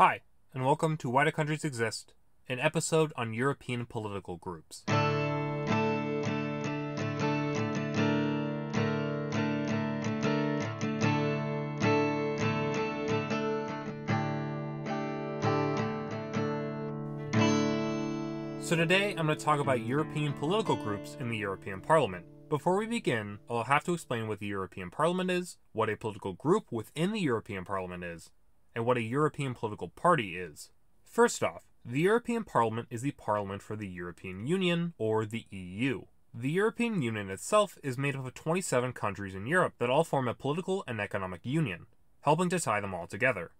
Hi, and welcome to Why Do Countries Exist, an episode on European political groups. So today I'm going to talk about European political groups in the European Parliament. Before we begin, I'll have to explain what the European Parliament is, what a political group within the European Parliament is, and what a European political party is. First off, the European Parliament is the parliament for the European Union, or the EU. The European Union itself is made up of 27 countries in Europe that all form a political and economic union, helping to tie them all together.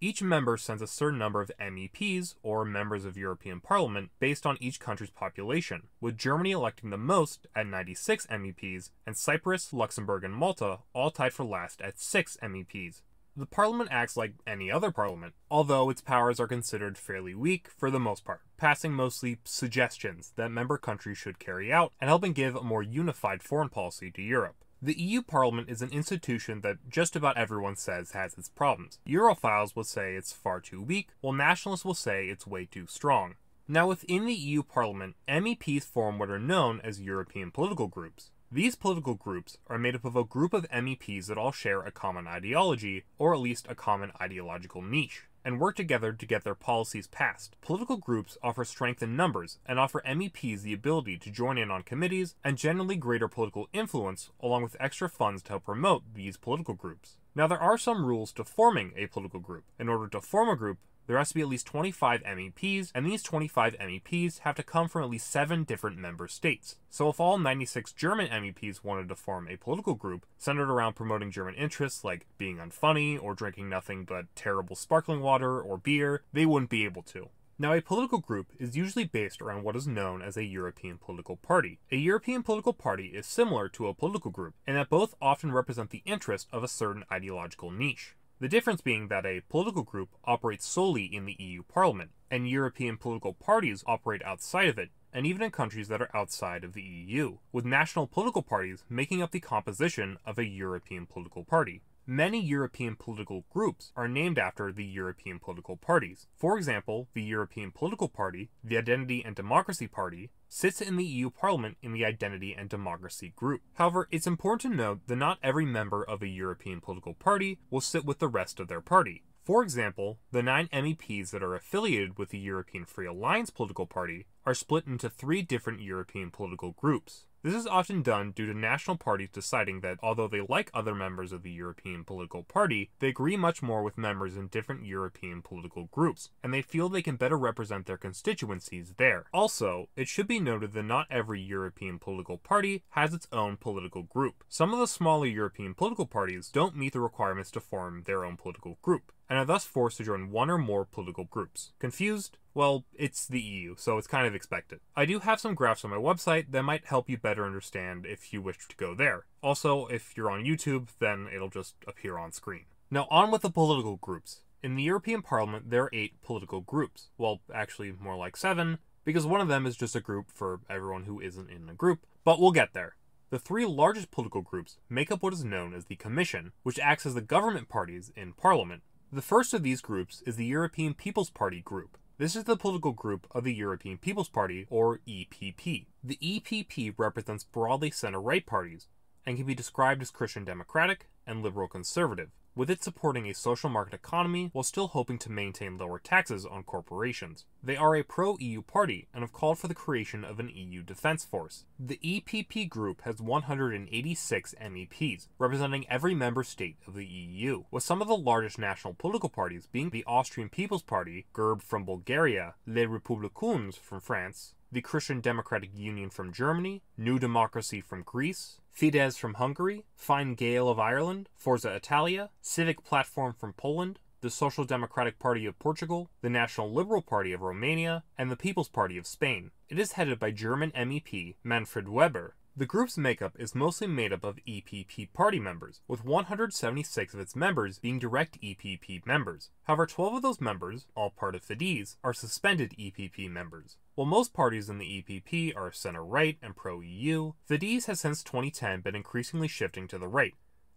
Each member sends a certain number of MEPs, or members of European Parliament, based on each country's population, with Germany electing the most at 96 MEPs, and Cyprus, Luxembourg, and Malta all tied for last at 6 MEPs. The Parliament acts like any other parliament, although its powers are considered fairly weak for the most part, passing mostly suggestions that member countries should carry out and helping give a more unified foreign policy to Europe. The EU Parliament is an institution that just about everyone says has its problems. Europhiles will say it's far too weak, while nationalists will say it's way too strong. Now, within the EU Parliament, MEPs form what are known as European political groups. These political groups are made up of a group of MEPs that all share a common ideology, or at least a common ideological niche and work together to get their policies passed. Political groups offer strength in numbers and offer MEPs the ability to join in on committees and generally greater political influence, along with extra funds to help promote these political groups. Now, there are some rules to forming a political group. In order to form a group, there has to be at least 25 MEPs, and these 25 MEPs have to come from at least 7 different member states. So if all 96 German MEPs wanted to form a political group centered around promoting German interests like being unfunny or drinking nothing but terrible sparkling water or beer, they wouldn't be able to. Now, a political group is usually based around what is known as a European political party. A European political party is similar to a political group in that both often represent the interest of a certain ideological niche. The difference being that a political group operates solely in the EU Parliament, and European political parties operate outside of it, and even in countries that are outside of the EU, with national political parties making up the composition of a European political party. Many European political groups are named after the European political parties. For example, the European Political Party, the Identity and Democracy Party, sits in the EU Parliament in the Identity and Democracy group. However, it's important to note that not every member of a European political party will sit with the rest of their party. For example, the nine MEPs that are affiliated with the European Free Alliance political party are split into three different European political groups. This is often done due to national parties deciding that although they like other members of the European political party, they agree much more with members in different European political groups, and they feel they can better represent their constituencies there. Also, it should be noted that not every European political party has its own political group. Some of the smaller European political parties don't meet the requirements to form their own political group, and are thus forced to join one or more political groups. Confused? Well, it's the EU, so it's kind of expected. I do have some graphs on my website that might help you better understand if you wish to go there. Also, if you're on YouTube, then it'll just appear on screen. Now, on with the political groups. In the European Parliament, there are eight political groups. Well, actually, more like seven, because one of them is just a group for everyone who isn't in a group, but we'll get there. The three largest political groups make up what is known as the Commission, which acts as the government parties in Parliament. The first of these groups is the European People's Party group. This is the political group of the European People's Party, or EPP. The EPP represents broadly center right parties and can be described as Christian democratic and liberal conservative with it supporting a social market economy while still hoping to maintain lower taxes on corporations. They are a pro EU party and have called for the creation of an EU defense force. The EPP group has 186 MEPs, representing every member state of the EU, with some of the largest national political parties being the Austrian People's Party, GERB from Bulgaria, Les Républicains from France, the Christian Democratic Union from Germany, New Democracy from Greece, Fidesz from Hungary, Fine Gael of Ireland, Forza Italia, Civic Platform from Poland, the Social Democratic Party of Portugal, the National Liberal Party of Romania, and the People's Party of Spain. It is headed by German MEP Manfred Weber, the group's makeup is mostly made up of EPP party members, with 176 of its members being direct EPP members. However, 12 of those members, all part of Fidesz, are suspended EPP members. While most parties in the EPP are center right and pro EU, Fidesz has since 2010 been increasingly shifting to the right,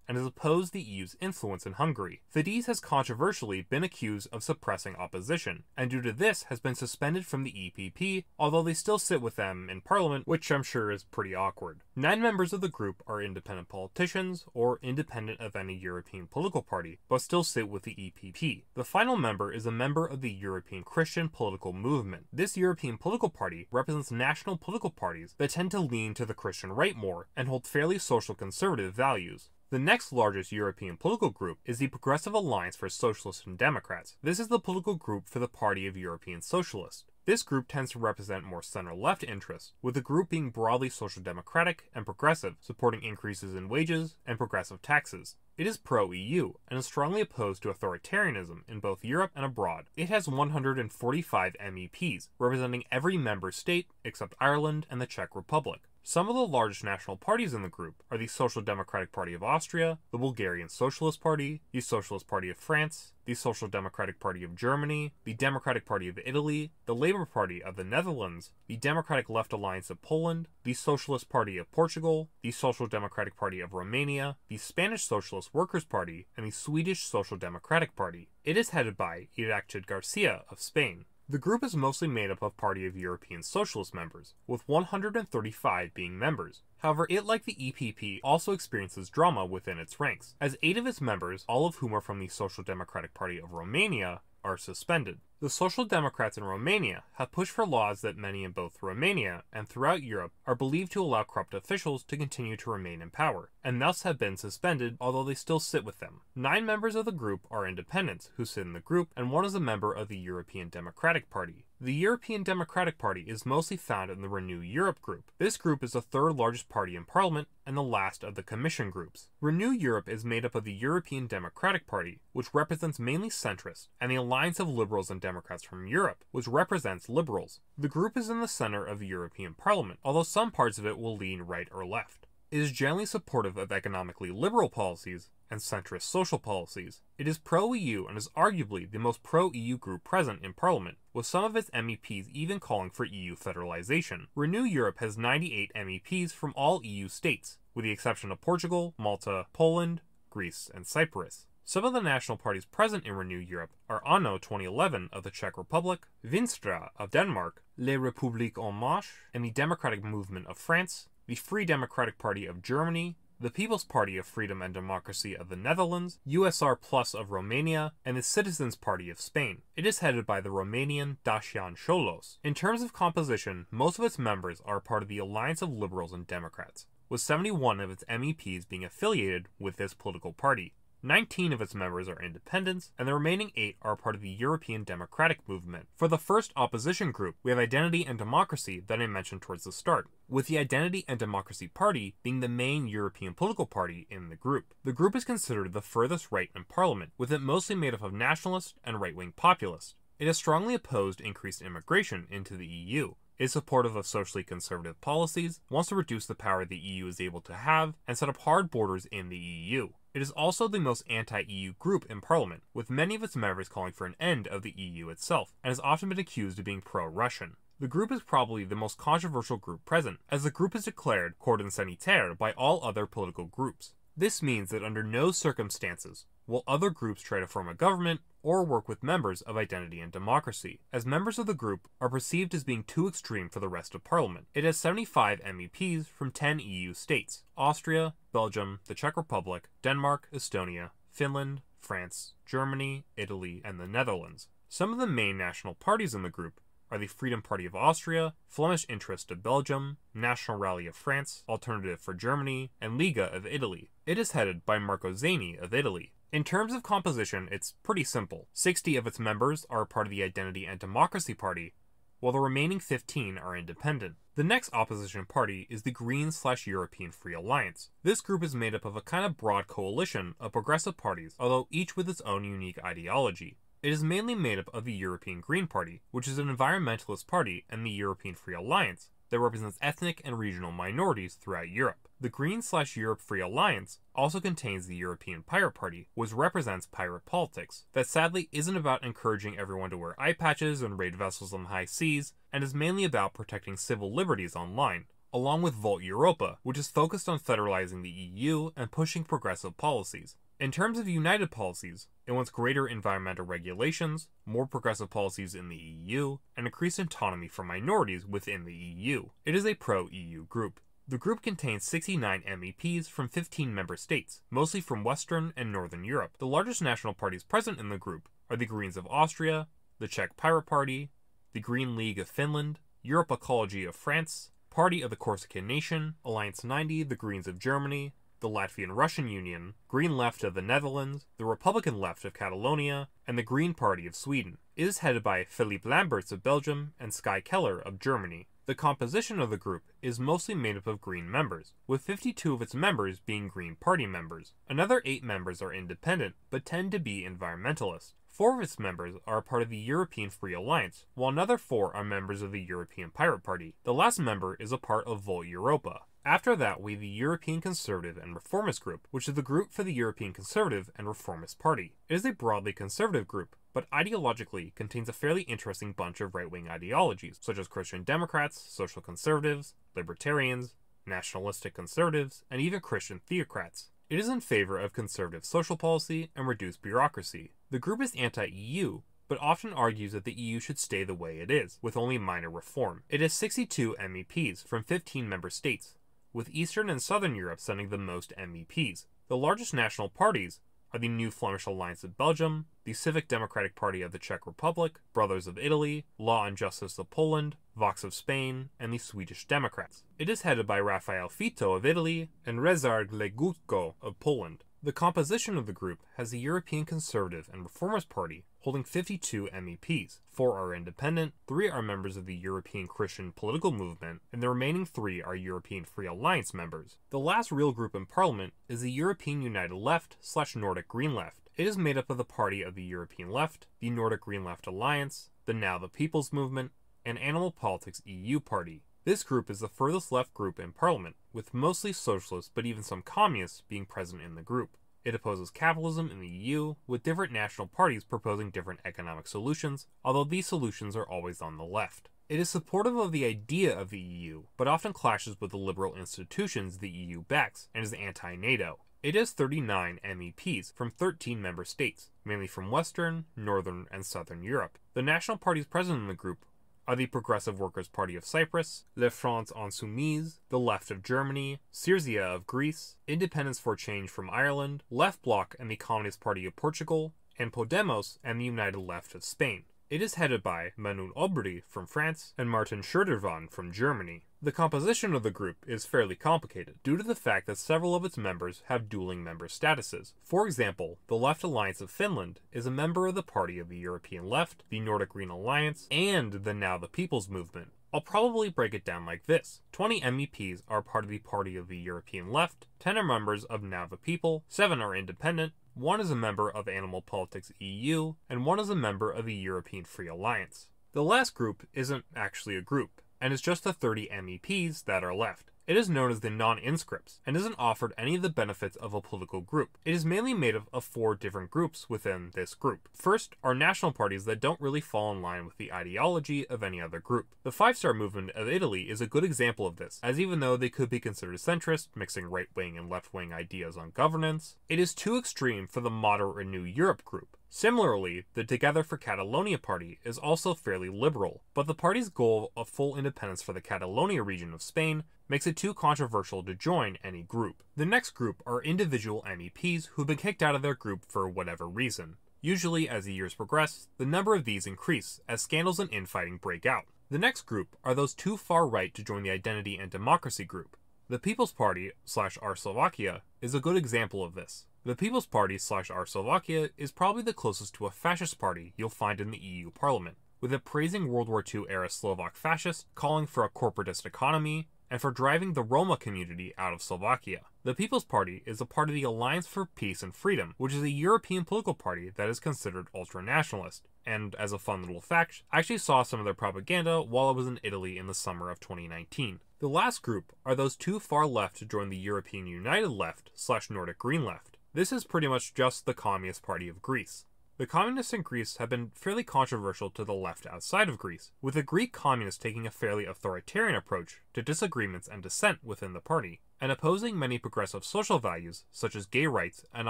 and has opposed the EU's influence in Hungary. Fidesz has controversially been accused of suppressing opposition, and due to this has been suspended from the EPP, although they still sit with them in parliament, which I'm sure is pretty awkward. Nine members of the group are independent politicians, or independent of any European political party, but still sit with the EPP. The final member is a member of the European Christian political movement. This European political party represents national political parties that tend to lean to the Christian right more and hold fairly social conservative values. The next largest European political group is the Progressive Alliance for Socialists and Democrats. This is the political group for the Party of European Socialists. This group tends to represent more center left interests, with the group being broadly social democratic and progressive, supporting increases in wages and progressive taxes. It is pro EU and is strongly opposed to authoritarianism in both Europe and abroad. It has 145 MEPs, representing every member state except Ireland and the Czech Republic. Some of the largest national parties in the group are the Social Democratic Party of Austria, the Bulgarian Socialist Party, the Socialist Party of France, the Social Democratic Party of Germany, the Democratic Party of Italy, the Labour Party of the Netherlands, the Democratic Left Alliance of Poland, the Socialist Party of Portugal, the Social Democratic Party of Romania, the Spanish Socialist Workers' Party, and the Swedish Social Democratic Party. It is headed by Iratxe Garcia of Spain. The group is mostly made up of Party of European Socialist members, with 135 being members. However, it, like the EPP, also experiences drama within its ranks, as eight of its members, all of whom are from the Social Democratic Party of Romania, are suspended. The Social Democrats in Romania have pushed for laws that many in both Romania and throughout Europe are believed to allow corrupt officials to continue to remain in power, and thus have been suspended, although they still sit with them. Nine members of the group are independents who sit in the group, and one is a member of the European Democratic Party. The European Democratic Party is mostly found in the Renew Europe group. This group is the third largest party in Parliament and the last of the Commission groups. Renew Europe is made up of the European Democratic Party, which represents mainly centrists, and the Alliance of Liberals and Democrats from Europe, which represents liberals. The group is in the center of the European Parliament, although some parts of it will lean right or left. It is generally supportive of economically liberal policies and centrist social policies. It is pro EU and is arguably the most pro EU group present in Parliament, with some of its MEPs even calling for EU federalization. Renew Europe has 98 MEPs from all EU states, with the exception of Portugal, Malta, Poland, Greece, and Cyprus. Some of the national parties present in Renew Europe are ANO 2011 of the Czech Republic, Venstre of Denmark, Les Républiques En Marche, and the Democratic Movement of France, the Free Democratic Party of Germany, the People's Party of Freedom and Democracy of the Netherlands, USR Plus of Romania, and the Citizens Party of Spain. It is headed by the Romanian Dacian Cioloș. In terms of composition, most of its members are part of the Alliance of Liberals and Democrats, with 71 of its MEPs being affiliated with this political party. 19 of its members are independents, and the remaining 8 are part of the European Democratic Movement. For the first opposition group, we have Identity and Democracy that I mentioned towards the start, with the Identity and Democracy Party being the main European political party in the group. The group is considered the furthest right in parliament, with it mostly made up of nationalists and right wing populists. It has strongly opposed increased immigration into the EU, is supportive of socially conservative policies, wants to reduce the power the EU is able to have, and set up hard borders in the EU. It is also the most anti-EU group in Parliament, with many of its members calling for an end of the EU itself, and has often been accused of being pro-Russian. The group is probably the most controversial group present, as the group is declared cordon sanitaire by all other political groups. This means that under no circumstances will other groups try to form a government or work with members of Identity and Democracy, as members of the group are perceived as being too extreme for the rest of Parliament. It has 75 MEPs from 10 EU states Austria, Belgium, the Czech Republic, Denmark, Estonia, Finland, France, Germany, Italy, and the Netherlands. Some of the main national parties in the group are the Freedom Party of Austria, Flemish Interest of Belgium, National Rally of France, Alternative for Germany, and Liga of Italy. It is headed by Marco Zanni of Italy. In terms of composition, it's pretty simple. 60 of its members are part of the Identity and Democracy Party, while the remaining 15 are independent. The next opposition party is the Green slash European Free Alliance. This group is made up of a kind of broad coalition of progressive parties, although each with its own unique ideology. It is mainly made up of the European Green Party, which is an environmentalist party, and the European Free Alliance, that represents ethnic and regional minorities throughout Europe. The Green slash Europe Free Alliance also contains the European Pirate Party, which represents pirate politics, that sadly isn't about encouraging everyone to wear eye patches and raid vessels on the high seas, and is mainly about protecting civil liberties online, along with Volt Europa, which is focused on federalizing the EU and pushing progressive policies. In terms of united policies, it wants greater environmental regulations, more progressive policies in the EU, and increased autonomy for minorities within the EU. It is a pro EU group. The group contains 69 MEPs from 15 member states, mostly from Western and Northern Europe. The largest national parties present in the group are the Greens of Austria, the Czech Pirate Party, the Green League of Finland, Europe Ecology of France, Party of the Corsican Nation, Alliance 90, the Greens of Germany, the Latvian Russian Union, Green Left of the Netherlands, the Republican Left of Catalonia, and the Green Party of Sweden. It is headed by Philippe Lamberts of Belgium and Ska Keller of Germany. The composition of the group is mostly made up of Green members, with 52 of its members being Green Party members. Another 8 members are independent, but tend to be environmentalists. Four of its members are a part of the European Free Alliance, while another four are members of the European Pirate Party. The last member is a part of Volt Europa. After that, we have the European Conservative and Reformist Group, which is the group for the European Conservative and Reformist Party. It is a broadly conservative group, but ideologically contains a fairly interesting bunch of right wing ideologies, such as Christian Democrats, social conservatives, libertarians, nationalistic conservatives, and even Christian theocrats. It is in favor of conservative social policy and reduced bureaucracy. The group is anti EU, but often argues that the EU should stay the way it is, with only minor reform. It has 62 MEPs from 15 member states, with Eastern and Southern Europe sending the most MEPs. The largest national parties the New Flemish Alliance of Belgium, the Civic Democratic Party of the Czech Republic, Brothers of Italy, Law and Justice of Poland, Vox of Spain, and the Swedish Democrats. It is headed by Raffaele Fitto of Italy and Ryszard Legutko of Poland. The composition of the group has the European Conservative and Reformist Party holding 52 MEPs. Four are independent, three are members of the European Christian Political Movement, and the remaining three are European Free Alliance members. The last real group in Parliament is the European United Left slash Nordic Green Left. It is made up of the Party of the European Left, the Nordic Green Left Alliance, the Now the People's Movement, and Animal Politics EU Party. This group is the furthest left group in Parliament, with mostly socialists but even some communists being present in the group. It opposes capitalism in the EU, with different national parties proposing different economic solutions, although these solutions are always on the left. It is supportive of the idea of the EU, but often clashes with the liberal institutions the EU backs and is anti NATO. It has 39 MEPs from 13 member states, mainly from Western, Northern, and Southern Europe. The national parties present in the group are the Progressive Workers' Party of Cyprus, La France Insoumise, the Left of Germany, Syriza of Greece, Independence for Change from Ireland, Left Bloc and the Communist Party of Portugal, and Podemos and the United Left of Spain. It is headed by Manon Aubry from France and Martin Schirdewan from Germany. The composition of the group is fairly complicated, due to the fact that several of its members have dueling member statuses. For example, the Left Alliance of Finland is a member of the Party of the European Left, the Nordic Green Alliance, and the Now the People's Movement. I'll probably break it down like this 20 MEPs are part of the Party of the European Left, 10 are members of the People, 7 are independent, one is a member of Animal Politics EU, and one is a member of the European Free Alliance. The last group isn't actually a group, and is just the 30 MEPs that are left. It is known as the non inscripts and isn't offered any of the benefits of a political group. It is mainly made up of four different groups within this group. First are national parties that don't really fall in line with the ideology of any other group. The Five Star Movement of Italy is a good example of this, as even though they could be considered centrist, mixing right wing and left wing ideas on governance, it is too extreme for the Moderate Renew Europe group. Similarly, the Together for Catalonia party is also fairly liberal, but the party's goal of full independence for the Catalonia region of Spain makes it too controversial to join any group. The next group are individual MEPs who've been kicked out of their group for whatever reason. Usually, as the years progress, the number of these increase as scandals and infighting break out. The next group are those too far right to join the Identity and Democracy group. The People's Party slash Our Slovakia is a good example of this. The People's Party slash Our Slovakia is probably the closest to a fascist party you'll find in the EU Parliament, with it praising World War II era Slovak fascists, calling for a corporatist economy, and for driving the Roma community out of Slovakia. The People's Party is a part of the Alliance for Peace and Freedom, which is a European political party that is considered ultra-nationalist. And as a fun little fact, I actually saw some of their propaganda while I was in Italy in the summer of 2019. The last group are those too far left to join the European United Left slash Nordic Green Left. This is pretty much just the Communist Party of Greece. The communists in Greece have been fairly controversial to the left outside of Greece, with the Greek communists taking a fairly authoritarian approach to disagreements and dissent within the party, and opposing many progressive social values such as gay rights and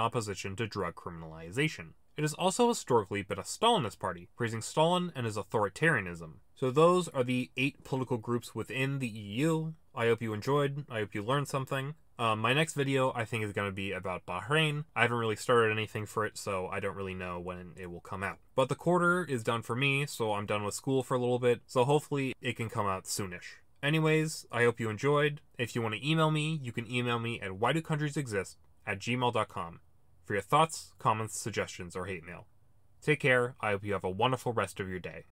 opposition to drug criminalization. It has also historically been a Stalinist party, praising Stalin and his authoritarianism. So those are the eight political groups within the EU. I hope you enjoyed. I hope you learned something. Um, my next video I think is going to be about Bahrain. I haven't really started anything for it, so I don't really know when it will come out. But the quarter is done for me, so I'm done with school for a little bit, so hopefully it can come out soonish. Anyways, I hope you enjoyed. If you want to email me, you can email me at why do countries exist at gmail.com for your thoughts, comments, suggestions, or hate mail. Take care. I hope you have a wonderful rest of your day.